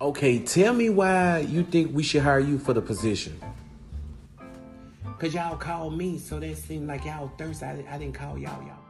Okay, tell me why you think we should hire you for the position. Cause y'all called me, so that seemed like y'all thirsty. I, I didn't call y'all, y'all.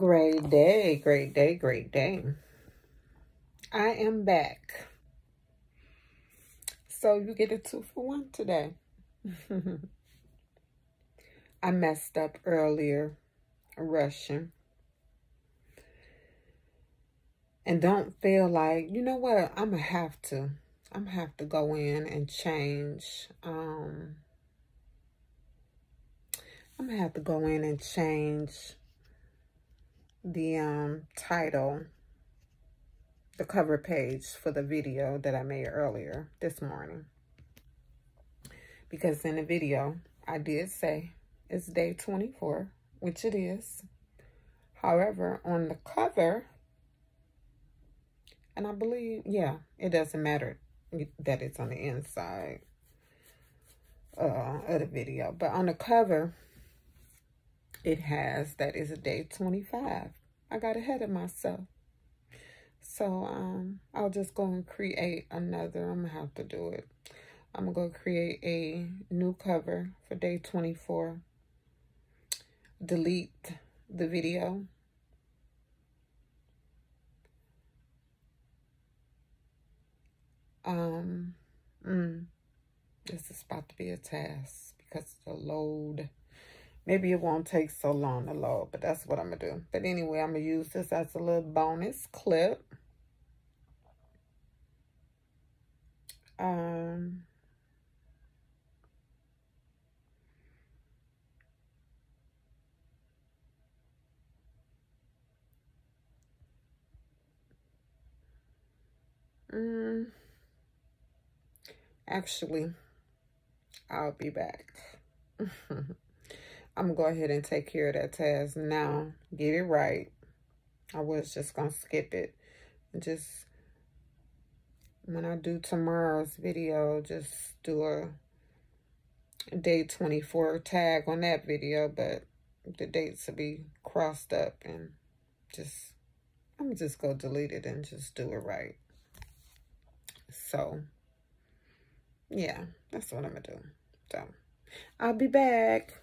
Great day, great day, great day. I am back. So you get a two for one today. I messed up earlier, rushing. And don't feel like, you know what, I'm going to have to. I'm going to have to go in and change. Um, I'm going to have to go in and change the um, title, the cover page for the video that I made earlier this morning. Because in the video, I did say it's day 24, which it is. However, on the cover, and I believe, yeah, it doesn't matter that it's on the inside uh, of the video. But on the cover, it has that is a day 25. I got ahead of myself. So um, I'll just go and create another. I'm going to have to do it. I'm going to go create a new cover for day 24. Delete the video. Um, mm, this is about to be a task because the load Maybe it won't take so long to load, but that's what I'm going to do. But anyway, I'm going to use this as a little bonus clip. Um... Mm, actually, I'll be back. I'm going to go ahead and take care of that task now. Get it right. I was just going to skip it. Just, when I do tomorrow's video, just do a day 24 tag on that video. But the dates will be crossed up and just, I'm just going to delete it and just do it right. So, yeah, that's what I'm going to do. So, I'll be back.